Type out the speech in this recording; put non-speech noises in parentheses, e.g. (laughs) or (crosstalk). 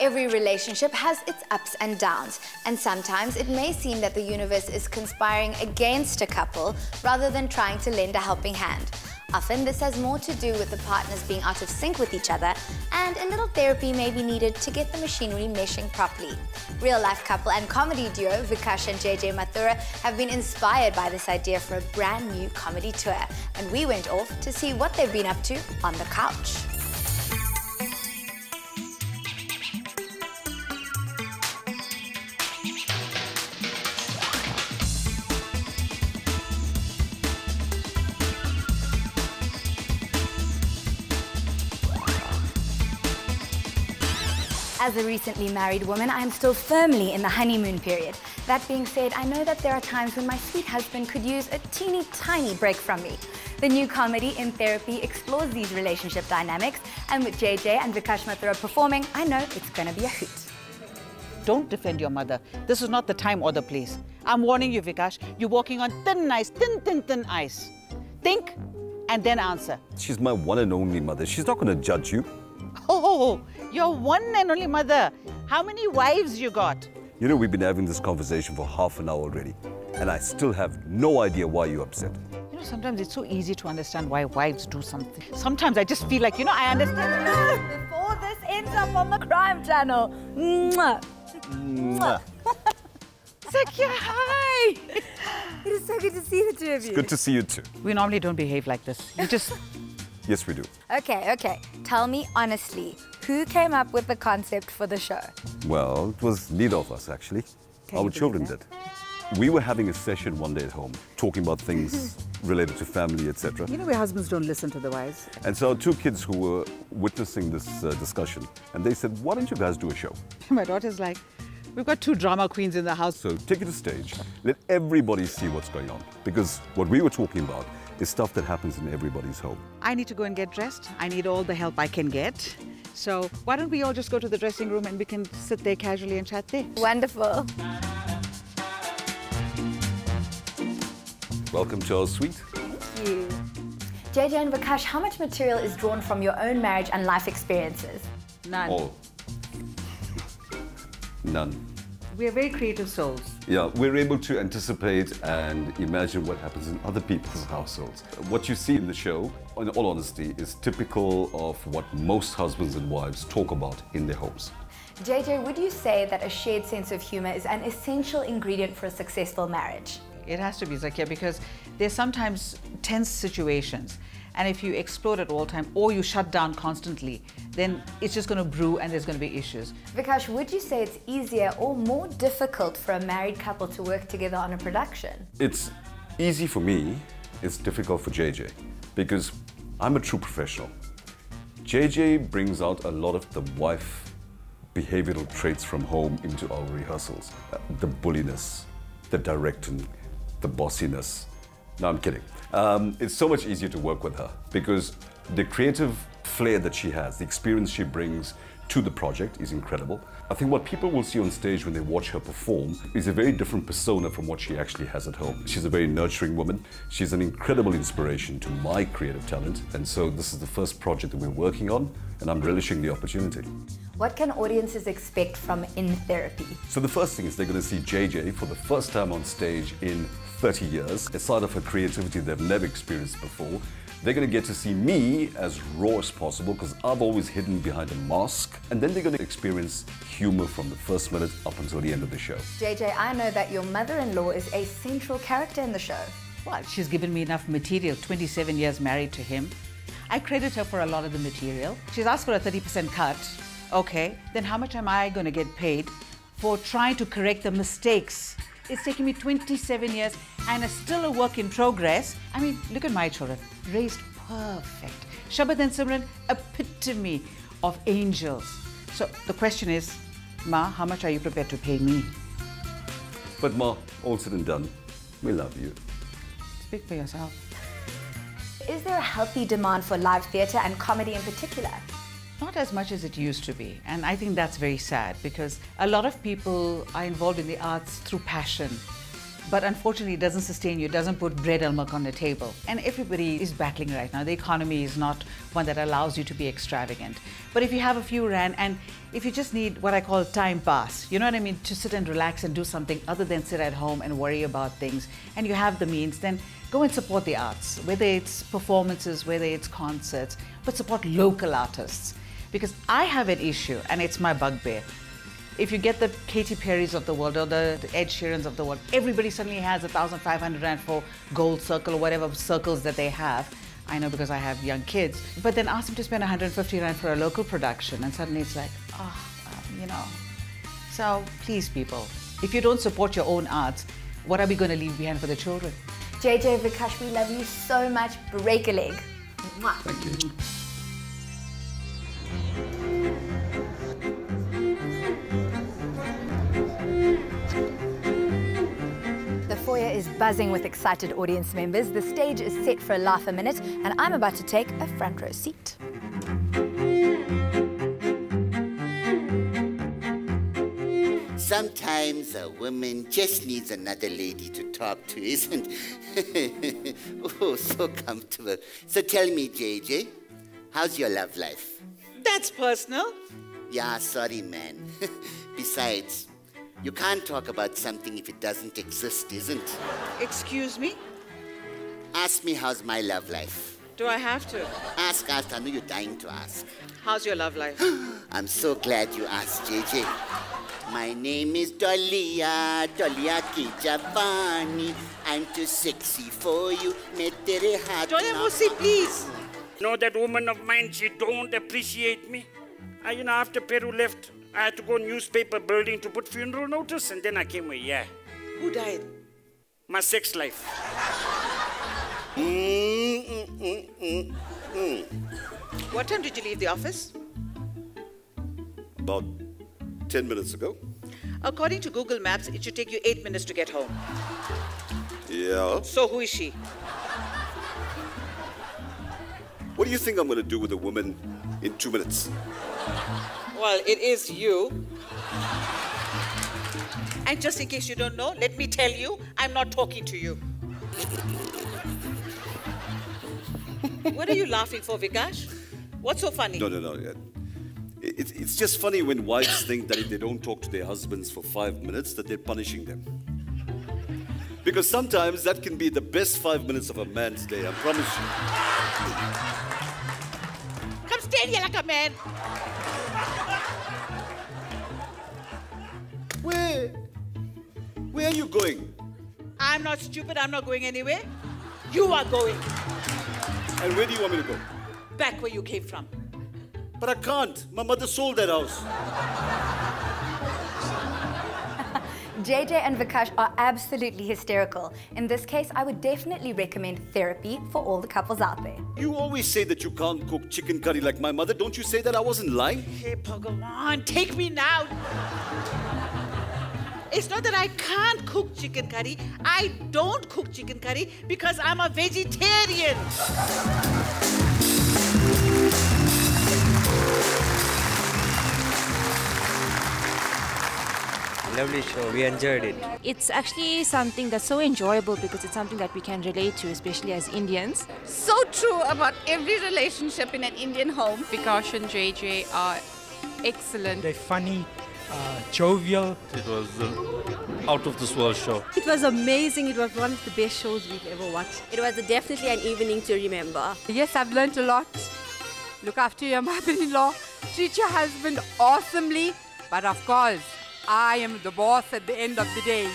Every relationship has its ups and downs, and sometimes it may seem that the universe is conspiring against a couple rather than trying to lend a helping hand. Often this has more to do with the partners being out of sync with each other, and a little therapy may be needed to get the machinery meshing properly. Real life couple and comedy duo Vikash and JJ Mathura have been inspired by this idea for a brand new comedy tour, and we went off to see what they've been up to on the couch. As a recently married woman, I am still firmly in the honeymoon period. That being said, I know that there are times when my sweet husband could use a teeny tiny break from me. The new comedy, In Therapy, explores these relationship dynamics, and with JJ and Vikash Mathura performing, I know it's gonna be a hoot. Don't defend your mother. This is not the time or the place. I'm warning you, Vikash. You're walking on thin ice, thin, thin, thin ice. Think and then answer. She's my one and only mother. She's not going to judge you. Oh, your one and only mother. How many wives you got? You know, we've been having this conversation for half an hour already, and I still have no idea why you're upset. You know, sometimes it's so easy to understand why wives do something. Sometimes I just feel like, you know, I understand. Before this ends up on the crime channel. Mwah. Mwah. (laughs) Zakia, hi! It is so good to see the two of you. Good to see you too. We normally don't behave like this. You just Yes, we do. Okay, okay. Tell me honestly, who came up with the concept for the show? Well, it was neither of us, actually. Can Our children believe did. We were having a session one day at home, talking about things (laughs) related to family, etc. You know where husbands don't listen to the wives. And so two kids who were witnessing this uh, discussion, and they said, why don't you guys do a show? (laughs) My daughter's like, we've got two drama queens in the house. So take it to stage, let everybody see what's going on. Because what we were talking about is stuff that happens in everybody's home. I need to go and get dressed. I need all the help I can get. So why don't we all just go to the dressing room and we can sit there casually and chat there? Wonderful. Welcome to our suite. Thank you. JJ and Vikash, how much material is drawn from your own marriage and life experiences? None. All. (laughs) None. We are very creative souls. Yeah, we're able to anticipate and imagine what happens in other people's households. What you see in the show, in all honesty, is typical of what most husbands and wives talk about in their homes. JJ, would you say that a shared sense of humor is an essential ingredient for a successful marriage? It has to be, Zakia, because there's sometimes tense situations. And if you explode at all time or you shut down constantly, then it's just going to brew and there's going to be issues. Vikash, would you say it's easier or more difficult for a married couple to work together on a production? It's easy for me, it's difficult for JJ because I'm a true professional. JJ brings out a lot of the wife behavioral traits from home into our rehearsals. Uh, the bulliness, the directing, the bossiness. No, I'm kidding. Um, it's so much easier to work with her because the creative flair that she has, the experience she brings to the project is incredible. I think what people will see on stage when they watch her perform is a very different persona from what she actually has at home. She's a very nurturing woman. She's an incredible inspiration to my creative talent. And so this is the first project that we're working on, and I'm relishing the opportunity. What can audiences expect from In Therapy? So the first thing is they're going to see JJ for the first time on stage in 30 years, a side of her creativity they've never experienced before. They're going to get to see me as raw as possible because I've always hidden behind a mask. And then they're going to experience humor from the first minute up until the end of the show. JJ, I know that your mother-in-law is a central character in the show. Well, she's given me enough material, 27 years married to him. I credit her for a lot of the material. She's asked for a 30% cut. Okay, then how much am I going to get paid for trying to correct the mistakes? It's taken me 27 years and it's still a work in progress. I mean, look at my children, raised perfect. Shabad and Simran, epitome of angels. So the question is, Ma, how much are you prepared to pay me? But Ma, all said and done, we love you. Speak for yourself. Is there a healthy demand for live theatre and comedy in particular? Not as much as it used to be. And I think that's very sad because a lot of people are involved in the arts through passion. but unfortunately it doesn't sustain you, it doesn't put bread and milk on the table. And everybody is battling right now. The economy is not one that allows you to be extravagant. But if you have a few rand and if you just need what I call time pass, you know what I mean, to sit and relax and do something other than sit at home and worry about things, and you have the means, then go and support the arts, whether it's performances, whether it's concerts, but support local artists. Because I have an issue, and it's my bugbear. If you get the Katy Perrys of the world or the Ed Sheerans of the world, everybody suddenly has a 1,500 Rand for gold circle or whatever circles that they have. I know because I have young kids. But then ask them to spend 150 Rand for a local production, and suddenly it's like, oh, um, you know. So please, people, if you don't support your own arts, what are we going to leave behind for the children? JJ Vikash, we love you so much. Break a leg. Mwah. Thank you. Buzzing with excited audience members. The stage is set for a laugh a minute, and I'm about to take a front row seat. Sometimes a woman just needs another lady to talk to, isn't? (laughs) oh, so comfortable. So tell me, JJ, how's your love life? That's personal. Yeah, sorry, man. (laughs) Besides, you can't talk about something if it doesn't exist, isn't? It excuse me? Ask me how's my love life. Do I have to? Ask, ask. I know you're dying to ask. How's your love life? (gasps) I'm so glad you asked, JJ. My name is Dolia, Dolia Ki Javani. I'm too sexy for you. Main tere haath Joya na- Musi, please. know that woman of mine, she don't appreciate me. I, you know, after Peru left, I had to go newspaper building to put funeral notice, and then I came here. Yeah, Who died? my sex life. Mm, mm, mm, mm, mm. What time did you leave the office? About 10 minutes ago. According to Google Maps, it should take you eight minutes to get home. Yeah. So who is she? What do you think I'm going to do with a woman in two minutes? Well, it is you. And just in case you don't know, let me tell you, I'm not talking to you. what are you laughing for, Vikash? What's so funny? No, no, no. yeah. It, it's- it's just funny when wives think that if they don't talk to their husbands for five minutes, that they're punishing them. Because sometimes that can be the best five minutes of a man's day, I promise you. Come stand here like a man. Where are you going? I'm not stupid, I'm not going anywhere. You are going And where do you want me to go? back where you came from. But I can't. My mother sold that house. JJ and Vikash are absolutely hysterical. In this case, I would definitely recommend therapy for all the couples out there. You always say that you can't cook chicken curry like my mother. Don't you say that I wasn't lying? Hey, Bhagawan, take me now. It's not that I can't cook chicken curry. I don't cook chicken curry because I'm a vegetarian. Lovely show. We enjoyed it. It's actually something that's so enjoyable because it's something that we can relate to, especially as Indians. so true about every relationship in an Indian home. Vikash and JJ are excellent. They're funny, uh, jovial. It was uh, out of this world show. It was amazing. It was one of the best shows we've ever watched. It was definitely an evening to remember. Yes, I've learned a lot. Look after your (laughs) mother-in-law. Treat your husband awesomely. But of course, I am the boss at the end of the day.